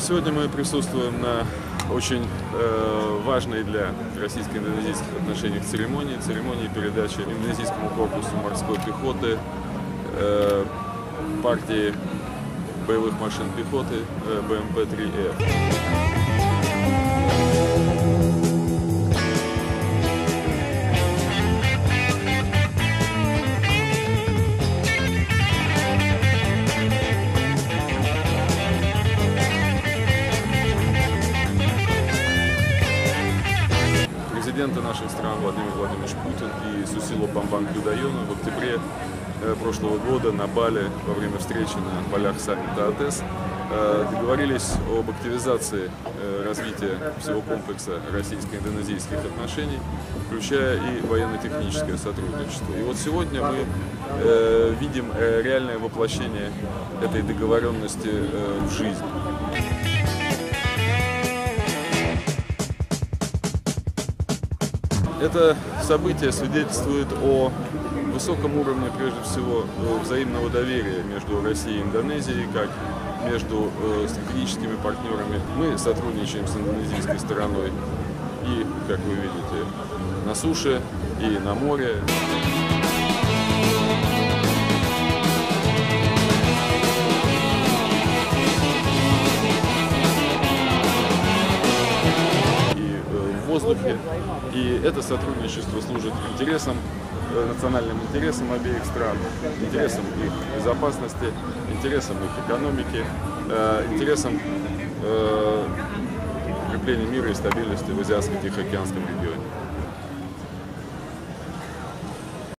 Сегодня мы присутствуем на очень э, важной для российско-индонезийских отношений церемонии, церемонии передачи индонезийскому корпусу морской пехоты э, партии боевых машин пехоты э, БМП-3Ф. Президенты наших стран Владимир Владимирович Путин и Сусило Бамбан Юдайону в октябре э, прошлого года на Бали во время встречи на полях саммита АТЭС э, договорились об активизации э, развития всего комплекса российско-индонезийских отношений, включая и военно-техническое сотрудничество. И вот сегодня мы видим реальное воплощение этой договоренности в жизнь. Это событие свидетельствует о высоком уровне, прежде всего, э, взаимного доверия между Россией и Индонезией, как между э, стратегическими партнерами. Мы сотрудничаем с индонезийской стороной и, как вы видите, на суше, и на море. Воздухе. И это сотрудничество служит интересам, э, национальным интересам обеих стран, интересам их безопасности, интересам их экономики, э, интересам э, укрепления мира и стабильности в Азиатско-Тихоокеанском регионе.